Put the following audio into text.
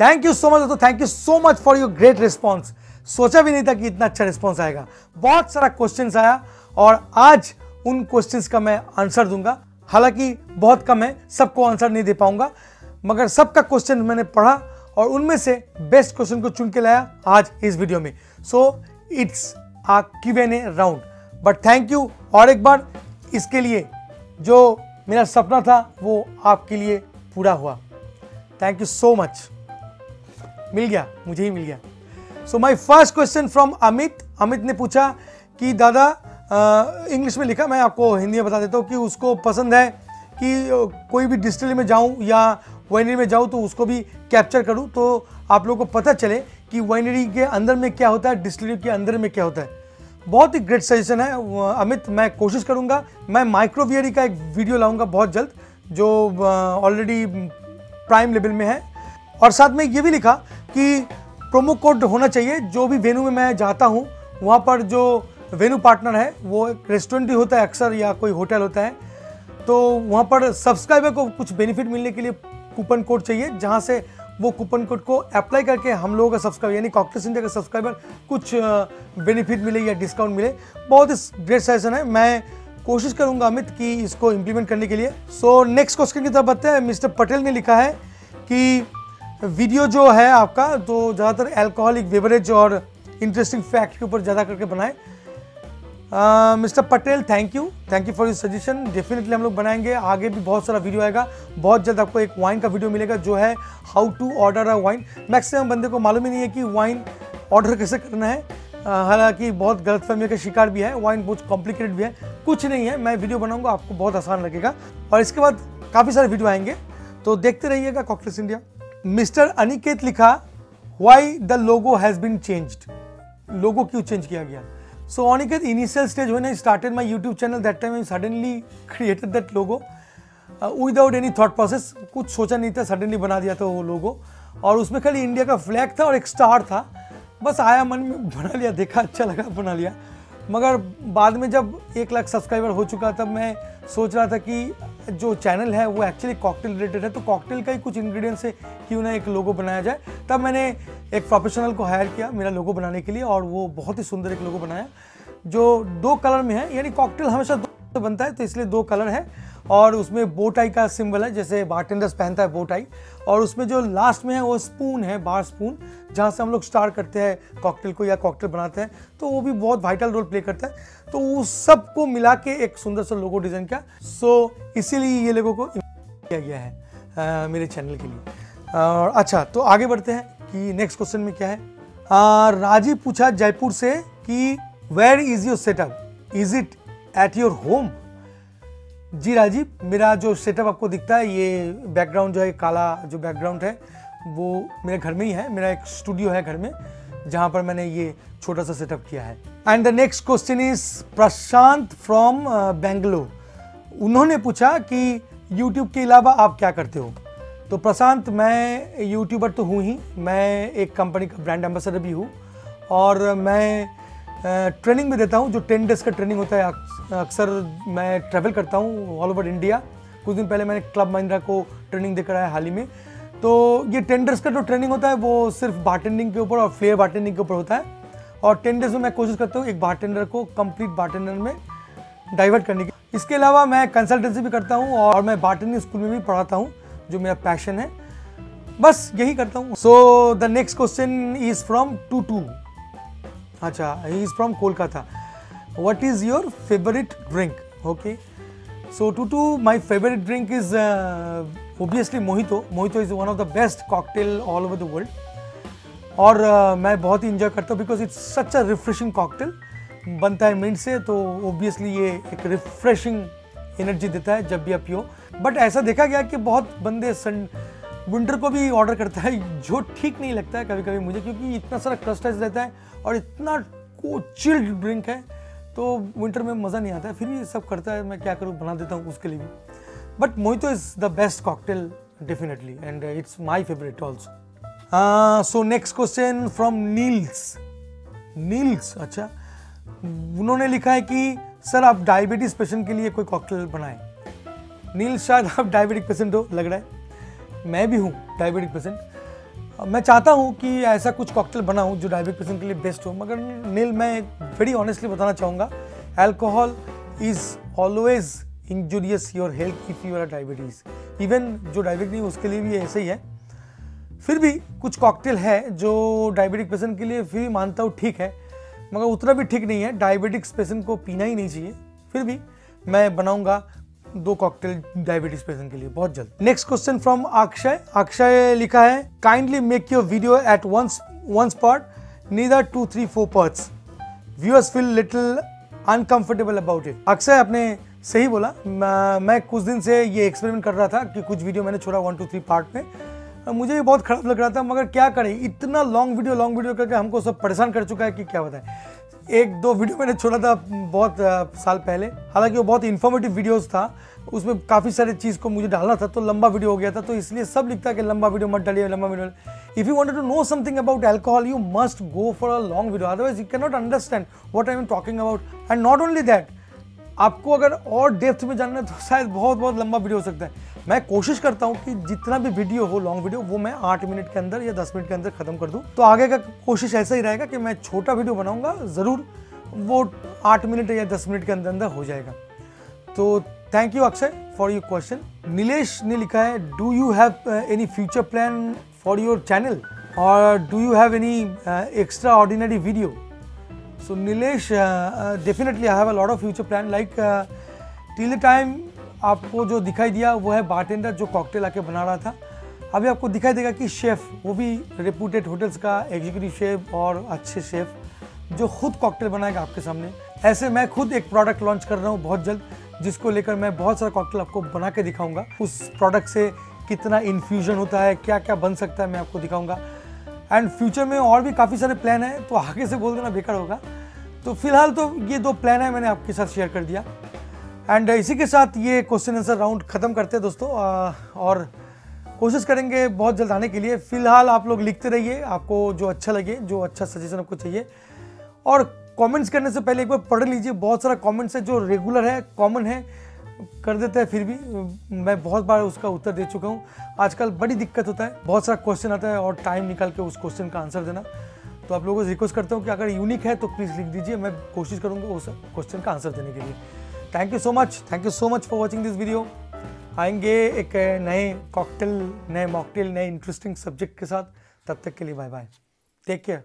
Thank you so much तो thank you so much for your great response सोचा भी नहीं था कि इतना अच्छा रिस्पॉन्स आएगा. बहुत सारा क्वेश्चन आया और आज उन क्वेश्चन का मैं आंसर दूँगा. हालाँकि बहुत कम है, सबको आंसर नहीं दे पाऊँगा, मगर सबका क्वेश्चन मैंने पढ़ा और उनमें से बेस्ट क्वेश्चन को चुन के लाया आज इस वीडियो में. So it's a given a round but thank you और एक बार इसके लिए जो मेरा सपना था, वो आपके लिए पूरा हुआ. थैंक यू सो मच मिल गया, मुझे ही मिल गया। So my first question from Amit Amit ने पूछा कि, दादा इंग्लिश में लिखा, मैं आपको हिंदी में बता देता हूँ कि उसको पसंद है कि कोई भी डिस्टिलरी में जाऊँ या वाइनरी में जाऊँ तो उसको भी कैप्चर करूँ? तो आप लोगों को पता चले कि वाइनरी के अंदर में क्या होता है, डिस्टिलरी के अंदर में क्या होता है। बहुत ही ग्रेट सजेशन है अमित, मैं कोशिश करूँगा, मैं माइक्रोवियरी का एक वीडियो लाऊँगा बहुत जल्द, जो ऑलरेडी प्राइम लेवल में है। और साथ में ये भी लिखा कि प्रोमो कोड होना चाहिए, जो भी वेन्यू में मैं जाता हूँ, वहाँ पर जो वेन्यू पार्टनर है, वो एक रेस्टोरेंट ही होता है अक्सर या कोई होटल होता है तो वहाँ पर सब्सक्राइबर को कुछ बेनिफिट मिलने के लिए कूपन कोड चाहिए, जहाँ से वो कूपन कोड को अप्लाई करके हम लोगों का सब्सक्राइबर, यानी कॉकटेस इंडिया का सब्सक्राइबर कुछ बेनिफिट मिले या डिस्काउंट मिले। बहुत ही ग्रेट सेशन है। मैं कोशिश करूँगा अमित कि इसको इम्प्लीमेंट करने के लिए। सो नेक्स्ट क्वेश्चन की तरफ़ बढ़ते हैं। मिस्टर पटेल ने लिखा है कि वीडियो जो है आपका तो ज़्यादातर एल्कोहलिक बेवरेज और इंटरेस्टिंग फैक्ट के ऊपर ज़्यादा करके बनाए। Mister Patel thank you thank you for your suggestion definitely हम लोग बनाएँगे। आगे भी बहुत सारा वीडियो आएगा। बहुत जल्द आपको एक वाइन का वीडियो मिलेगा जो है how to order a wine maximum बंदे को मालूम ही नहीं है कि वाइन ऑर्डर कैसे करना है। हालाँकि बहुत गलत फहमी का शिकार भी है। वाइन बहुत कॉम्प्लिकेटेड भी है। कुछ नहीं है। मैं वीडियो बनाऊँगा, आपको बहुत आसान लगेगा। और इसके बाद काफ़ी सारे वीडियो आएँगे। तो देखते रहिएगा कॉकलेस इंडिया मिस्टर अनिकेत लिखा why the logo has been changed logo क्यों चेंज किया गया? सो अनिकेत इनिशियल स्टेज होने started my YouTube channel that time I suddenly created that logo without any thought process कुछ सोचा नहीं था सडनली बना दिया था वो लोगो और उसमें खाली इंडिया का फ्लैग था और एक स्टार था. बस आया मन में, बना लिया, देखा अच्छा लगा, बना लिया. मगर बाद में जब एक लाख सब्सक्राइबर हो चुका तब मैं सोच रहा था कि जो चैनल है वो एक्चुअली कॉकटेल रिलेटेड है तो कॉकटेल का ही कुछ इंग्रेडिएंट से क्यों ना एक लोगो बनाया जाए। तब मैंने एक प्रोफेशनल को हायर किया मेरा लोगो बनाने के लिए और वो बहुत ही सुंदर एक लोगो बनाया, जो दो कलर में है, यानी कॉकटेल हमेशा दो बनता है तो इसलिए दो कलर है और उसमें बोटाई का सिंबल है जैसे बारटेंडर्स पहनता है बोटाई और उसमें जो लास्ट में है वो स्पून है बार स्पून जहाँ से हम लोग स्टार्ट करते हैं कॉकटेल को या कॉकटेल बनाते हैं तो वो भी बहुत वाइटल रोल प्ले करता है। तो उस सबको मिला के एक सुंदर सा लोगो डिज़ाइन किया। सो इसीलिए ये लोगों को किया गया है आ, मेरे चैनल के लिए। और अच्छा तो आगे बढ़ते हैं कि नेक्स्ट क्वेश्चन में क्या है? राजीव पूछा जयपुर से कि where is your setup is it at your home जी राजीव, मेरा जो सेटअप आपको दिखता है, ये बैकग्राउंड जो है काला जो बैकग्राउंड है, वो मेरे घर में ही है। मेरा एक स्टूडियो है घर में, जहाँ पर मैंने ये छोटा सा सेटअप किया है। And the next question is Prashant from Bangalore उन्होंने पूछा कि यूट्यूब के अलावा आप क्या करते हो? तो प्रशांत, मैं यूट्यूबर तो हूँ ही। मैं एक कंपनी का ब्रांड एम्बेसडर भी हूँ। और मैं ट्रेनिंग भी देता हूँ, जो टेन डेज़ का ट्रेनिंग होता है अक्सर मैं ट्रैवल करता हूँ ऑल ओवर इंडिया कुछ दिन पहले मैंने क्लब महिंद्रा को ट्रेनिंग देकर आया हाल ही में। तो ये डेज़ का जो ट्रेनिंग होता है, वो सिर्फ़ बारटेंडिंग के ऊपर और फ्लेयर बारटेंडिंग के ऊपर होता है। और टेन डेज़ में मैं कोशिश करता हूँ एक बारटेंडर को कंप्लीट बारटेंडर में डाइवर्ट करने की। इसके अलावा मैं कंसल्टेंसी भी करता हूँ और मैं बारटेंडिंग स्कूल में भी पढ़ाता हूँ, जो मेरा पैशन है। बस यही करता हूँ। So the next question is from to to अच्छा ही is from Kolkata what is your favorite drink? Okay. So tutu my favorite drink is uh, obviously mojito mojito is one of the best cocktail all over the world. और uh, मैं बहुत ही enjoy करता हूँ because it's such a refreshing cocktail बनता है mint से तो obviously ये एक रिफ्रेशिंग एनर्जी देता है जब भी आप पियो। बट ऐसा देखा गया कि बहुत बंदे सन विंटर को भी ऑर्डर करता है जो ठीक नहीं लगता है कभी कभी मुझे क्योंकि इतना सारा क्रस्टाइज रहता है और इतना को चिल्ड ड्रिंक है। तो विंटर में मज़ा नहीं आता है, फिर भी सब करता है, मैं क्या करूँ, बना देता हूँ उसके लिए भी। But mojito is the best cocktail definitely and it's my favourite also so next question from Niels Niels अच्छा। उन्होंने लिखा है कि, सर, आप डायबिटीज़ पेशेंट के लिए कोई कॉकटेल बनाए? नील शायद आप डायबिटिक पेशेंट हो, लग रहा है। मैं भी हूँ डायबिटिक पेशेंट मैं चाहता हूँ कि ऐसा कुछ कॉकटेल बनाऊँ जो डायबिटिक पेशेंट के लिए बेस्ट हो, मगर नील मैं वेरी ऑनेस्टली बताना चाहूँगा alcohol is always injurious your health if you are diabetes even जो डायबिटिक नहीं, उसके लिए भी ऐसे ही है। फिर भी कुछ कॉकटेल है जो डायबिटिक पेशेंट के लिए फिर मानता हूँ ठीक है, मगर उतना भी ठीक नहीं है। डायबिटिक्स पेशेंट को पीना ही नहीं चाहिए। फिर भी मैं बनाऊँगा दो कॉकटेल डायबिटीज़ पेशेंट के लिए, बहुत जल्द। Next question from Akshay Akshay लिखा है kindly make your video at once one spot neither two three four parts viewers feel little uncomfortable about it Akshay अपने सही बोला। मैं कुछ दिन से ये एक्सपेरिमेंट कर रहा था कि कुछ वीडियो मैंने छोड़ा वन टू थ्री पार्ट में। मुझे भी बहुत खराब लग रहा था, मगर क्या करें? इतना लॉन्ग वीडियो लॉन्ग वीडियो करके हमको सब परेशान कर चुका है कि क्या बताएँ? एक दो वीडियो मैंने छोड़ा था बहुत साल पहले। हालाँकि वो बहुत इन्फॉर्मेटिव वीडियोस था। उसमें काफ़ी सारे चीज़ को मुझे डालना था तो लंबा वीडियो हो गया था तो इसलिए सब लिखता कि लंबा वीडियो मत डालिए, लंबा video if you wanted to know something about alcohol you must go for a long video otherwise you can not understand what I am talking about and not only that आपको अगर और depth में जानना है तो शायद बहुत बहुत लंबा वीडियो हो सकता है। मैं कोशिश करता हूँ कि जितना भी वीडियो हो लॉन्ग वीडियो वो मैं आठ मिनट के अंदर या दस मिनट के अंदर खत्म कर दूँ। तो आगे का कोशिश ऐसा ही रहेगा कि मैं छोटा वीडियो बनाऊँगा, ज़रूर वो आठ मिनट या दस मिनट के अंदर अंदर हो जाएगा। तो thank you Akshay for your question Nilesh ने लिखा है do you have any future plan for your channel और do you have any extraordinary video so Nilesh definitely I have a lot of future plan like till the time आपको जो दिखाई दिया वो है बारटेंडर जो कॉकटेल आके बना रहा था। अभी आपको दिखाई देगा कि शेफ़ वो भी रेपूटेड होटल्स का एग्जीक्यूटिव शेफ और अच्छे शेफ़ जो खुद कॉकटेल बनाएगा आपके सामने। ऐसे मैं खुद एक प्रोडक्ट लॉन्च कर रहा हूँ बहुत जल्द, जिसको लेकर मैं बहुत सारा कॉकटेल आपको बना के दिखाऊँगा। उस प्रोडक्ट से कितना इन्फ्यूजन होता है क्या क्या बन सकता है मैं आपको दिखाऊँगा। एंड फ्यूचर में और भी काफ़ी सारे प्लान हैं तो आगे से बोल देना बेकार होगा। तो फ़िलहाल तो ये दो प्लान है मैंने आपके साथ शेयर कर दिया। एंड इसी के साथ ये क्वेश्चन आंसर राउंड ख़त्म करते हैं दोस्तों। और कोशिश करेंगे बहुत जल्द आने के लिए। फ़िलहाल आप लोग लिखते रहिए, आपको जो अच्छा लगे, जो अच्छा सजेशन आपको चाहिए। और कमेंट्स करने से पहले एक बार पढ़ लीजिए। बहुत सारा कमेंट्स है जो रेगुलर है कॉमन है। कर देते हैं फिर भी। मैं बहुत बार उसका उत्तर दे चुका हूँ। आजकल बड़ी दिक्कत होता है। बहुत सारा क्वेश्चन आता है और टाइम निकाल के उस क्वेश्चन का आंसर देना। तो आप लोगों से रिक्वेस्ट करता हूँ कि अगर यूनिक है तो प्लीज़ लिख दीजिए। मैं कोशिश करूँगा उस क्वेश्चन का आंसर देने के लिए। Thank you so much thank you so much for watching this video आएँगे एक नए कॉकटेल नए मॉकटेल नए इंटरेस्टिंग सब्जेक्ट के साथ। तब तक के लिए बाय बाय टेक केयर